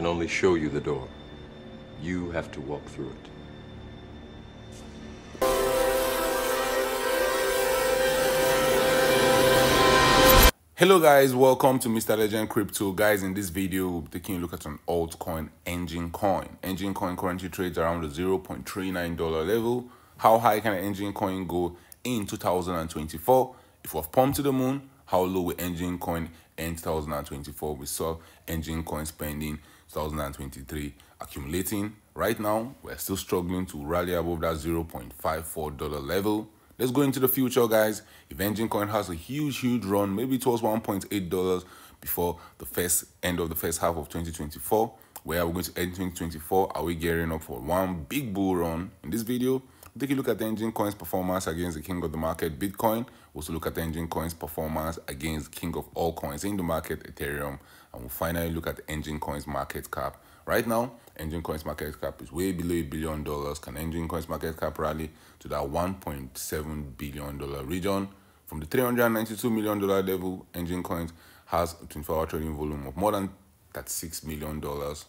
can only show you the door. You have to walk through it. Hello guys, welcome to Mr. Legend Crypto. Guys, in this video, we'll be taking a look at an altcoin, Enjin Coin. Enjin Coin currently trades around the $0.39 level. How high can an Enjin Coin go in 2024? If we've pumped to the moon, how low will Enjin Coin end 2024? We saw Enjin Coin spending 2023 accumulating. Right now, we're still struggling to rally above that $0.54 level. Let's go into the future, guys. If Enjin Coin has a huge, huge run, maybe towards $1.8 before the first end of the first half of 2024, where are we going to end 2024? Are we gearing up for one big bull run? In this video, take a look at the Enjin Coin's performance against the king of the market, Bitcoin. We'll also look at the Enjin Coin's performance against the king of all coins in the market, Ethereum. And we'll finally look at the Enjin Coin's market cap. Right now, Enjin Coin's market cap is way below a billion dollars. Can Enjin Coin's market cap rally to that 1.7 billion dollar region? From the 392 million dollar level, Enjin Coins has a 24-hour trading volume of more than 36 million dollars.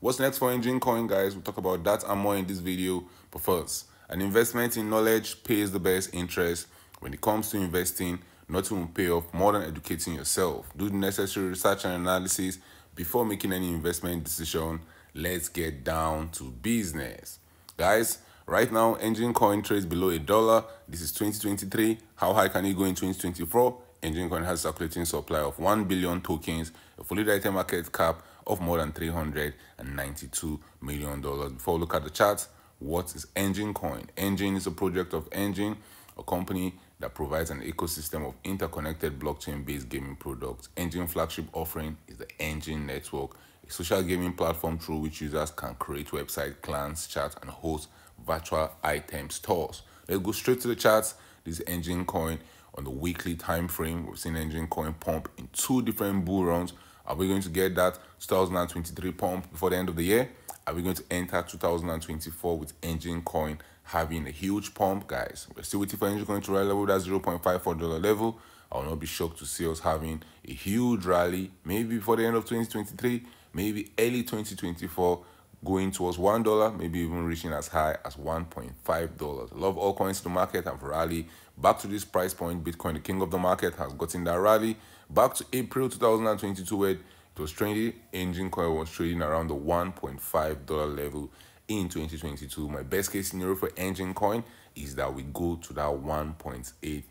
What's next for Enjin Coin, guys? We'll talk about that and more in this video. But first, an investment in knowledge pays the best interest. When it comes to investing, nothing will pay off more than educating yourself. Do the necessary research and analysis before making any investment decision let's get down to business. Guys, right now, Enjin Coin trades below a dollar. This is 2023. How high can it go in 2024? Enjin Coin has a circulating supply of 1 billion tokens, a fully diluted market cap of more than $392 million. Before we look at the chart, what is Enjin Coin? Enjin is a project of Enjin, a company that provides an ecosystem of interconnected blockchain-based gaming products. Enjin flagship offering is the Enjin Network, a social gaming platform through which users can create website, clans, chat, and host virtual item stores. Let's go straight to the charts. This Enjin Coin on the weekly time frame. We've seen Enjin Coin pump in two different bull runs. Are we going to get that 2023 pump before the end of the year? Are we going to enter 2024 with Enjin Coin having a huge pump, guys? We're still waiting for Enjin Coin to rally level that $0.54 level. I will not be shocked to see us having a huge rally, maybe before the end of 2023, maybe early 2024, going towards $1, maybe even reaching as high as $1.5. A lot all coins in the market have rallied back to this price point. Bitcoin, the king of the market, has gotten that rally back to April 2022, where it was Enjin Coin was trading around the $1.5 level in 2022. My best case scenario for Enjin Coin is that we go to that 1.8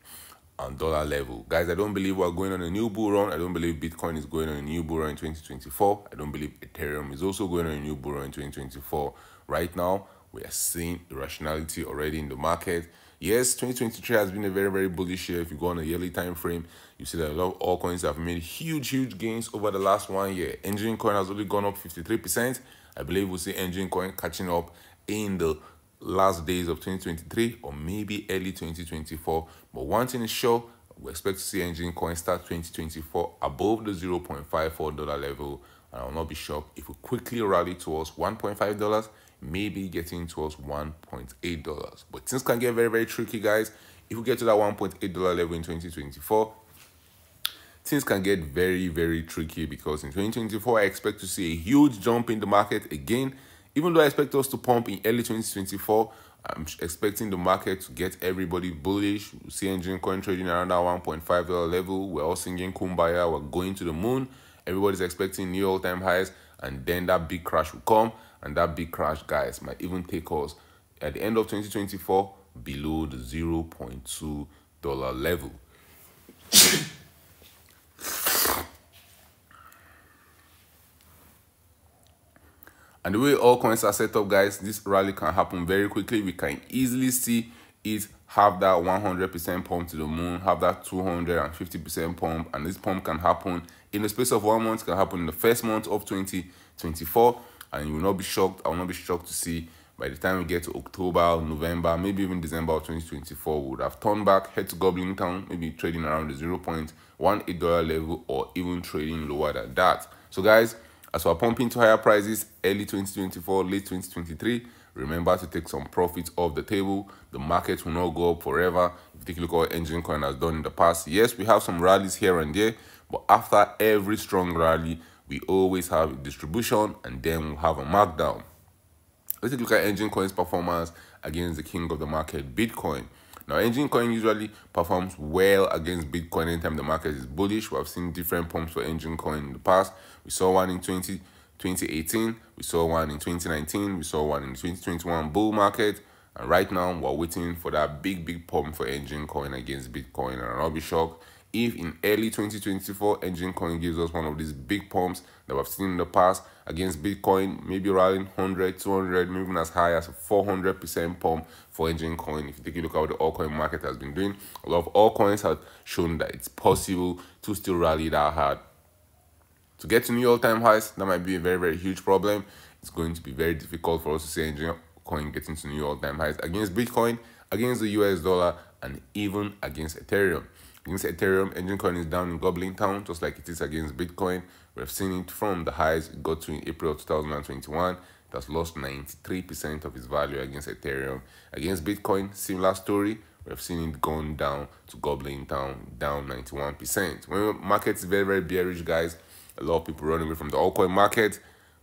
on dollar level. Guys, I don't believe we're going on a new bull run. I don't believe Bitcoin is going on a new bull run in 2024. I don't believe Ethereum is also going on a new bull run in 2024. Right now, we are seeing irrationality already in the market. Yes, 2023 has been a very, very bullish year. If you go on a yearly time frame, you see that a lot of altcoins have made huge, huge gains over the last one year. Enjin Coin has only gone up 53%. I believe we'll see Enjin Coin catching up in the last days of 2023 or maybe early 2024. But one thing is sure, we expect to see Enjin Coin start 2024 above the $0.54 level. And I will not be shocked if we quickly rally towards $1.5, maybe getting towards $1.8. But things can get very, very tricky, guys. If we get to that $1.8 level in 2024, things can get very, very tricky because in 2024, I expect to see a huge jump in the market again even though I expect us to pump in early 2024, I'm expecting the market to get everybody bullish. We see Enjin Coin trading around that $1.5 level. We're all singing Kumbaya. We're going to the moon. Everybody's expecting new all-time highs. And then that big crash will come. And that big crash, guys, might even take us at the end of 2024 below the $0.2 level. And the way all coins are set up, guys, this rally can happen very quickly. We can easily see it have that 100% pump to the moon, have that 250% pump, and this pump can happen in the space of one month, can happen in the first month of 2024, and you will not be shocked. I will not be shocked to see by the time we get to October, November, maybe even December of 2024, we would have turned back, head to Goblin Town, maybe trading around the $0.18 level or even trading lower than that. So guys, as we're pumping to higher prices early 2024, late 2023, remember to take some profits off the table. The market will not go up forever. If you take a look at what Enjin Coin has done in the past, yes, we have some rallies here and there, but after every strong rally, we always have distribution and then we'll have a markdown. Let's take a look at Enjin Coin's performance against the king of the market, Bitcoin. Now, Enjin Coin usually performs well against Bitcoin anytime the market is bullish. We have seen different pumps for Enjin Coin in the past. We saw one in 20, 2018, we saw one in 2019, we saw one in 2021 bull market. And right now, we're waiting for that big, big pump for Enjin Coin against Bitcoin. And I'll be shocked if in early 2024 Enjin Coin gives us one of these big pumps that we've seen in the past against bitcoin maybe rallying 100 200 maybe even as high as 400 percent pump for Enjin Coin. If you take a look at what the altcoin market has been doing a lot of altcoins have shown that it's possible to still rally that hard. To get to new all-time highs that might be a very very huge problem. It's going to be very difficult for us to see Enjin Coin getting to new all-time highs against bitcoin against the us dollar and even against ethereum Against Ethereum, Enjin Coin is down in Goblin Town, just like it is against Bitcoin. We've seen it from the highs it got to in April 2021. It has lost 93% of its value against Ethereum. Against Bitcoin, similar story. We've seen it gone down to Goblin Town, down 91%. When market is very, very bearish, guys, a lot of people run away from the altcoin market.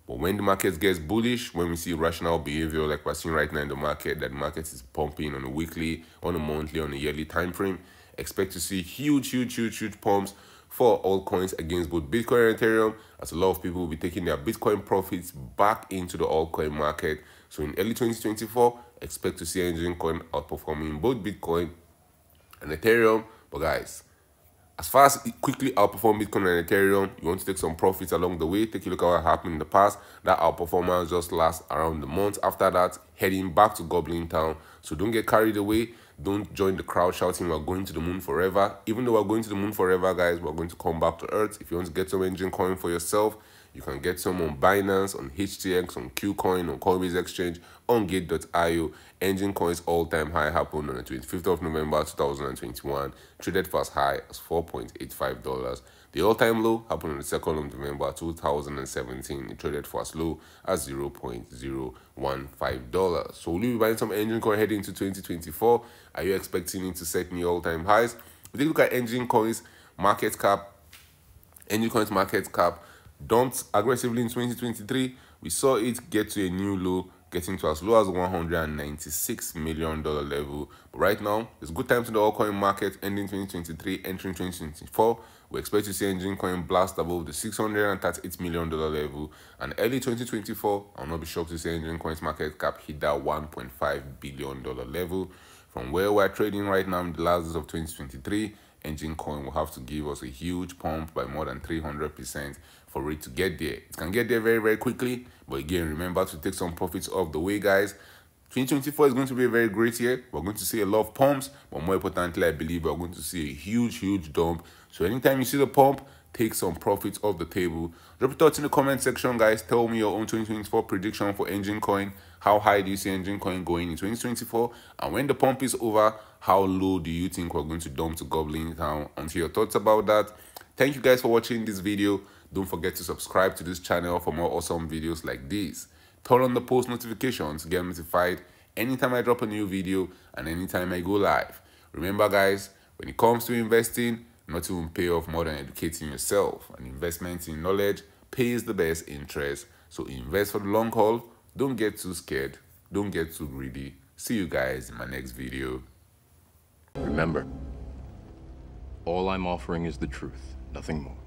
But when the market gets bullish, when we see rational behavior like we're seeing right now in the market, that market is pumping on a weekly, on a monthly, on a yearly time frame, expect to see huge, huge, huge, huge pumps for altcoins against both Bitcoin and Ethereum, as a lot of people will be taking their Bitcoin profits back into the altcoin market. So in early 2024, expect to see Enjin Coin outperforming both Bitcoin and Ethereum. But guys, as far as quickly outperform Bitcoin and Ethereum, you want to take some profits along the way. Take a look at what happened in the past. That outperformance just lasts around the month. After that, heading back to Goblin Town. So don't get carried away. Don't join the crowd shouting we're going to the moon forever. Even though we're going to the moon forever, guys, we're going to come back to Earth. If you want to get some Enjin coin for yourself, you can get some on Binance, on HTX, on KuCoin, on Coinbase Exchange, on Gate.io. Enjin Coin's all-time high happened on the 25th of November 2021, traded for as high as $4.85. The all-time low happened on the 2nd of November 2017. It traded for as low as $0.015. So will you be buying some Enjin Coin heading into 2024? Are you expecting it to set new all-time highs? Take a look at Enjin Coin's market cap. Enjin Coin's market cap dumped aggressively in 2023. We saw it get to a new low, getting to as low as $196 million level. But right now, it's good time to the altcoin market ending 2023, entering 2024. We expect to see Enjin Coin blast above the $638 million level. And early 2024, I'll not be shocked to see Enjin Coin's market cap hit that $1.5 billion level. From where we're trading right now in the last of 2023, Enjin Coin will have to give us a huge pump by more than 300% for it to get there. It can get there very, very quickly. But again, remember to take some profits off the way, guys. 2024 is going to be a very great year. We're going to see a lot of pumps, but more importantly, I believe we're going to see a huge, huge dump. So anytime you see the pump, take some profits off the table. Drop your thoughts in the comment section, guys. Tell me your own 2024 prediction for Enjin Coin. How high do you see Enjin Coin going in 2024? And when the pump is over, how low do you think we're going to dump to Goblin Town? Until your thoughts about that. Thank you guys for watching this video. Don't forget to subscribe to this channel for more awesome videos like this. Turn on the post notifications to get notified anytime I drop a new video and anytime I go live. Remember guys, when it comes to investing, not even pay off more than educating yourself. An investment in knowledge pays the best interest. So invest for the long haul. Don't get too scared. Don't get too greedy. See you guys in my next video. Remember, all I'm offering is the truth, nothing more.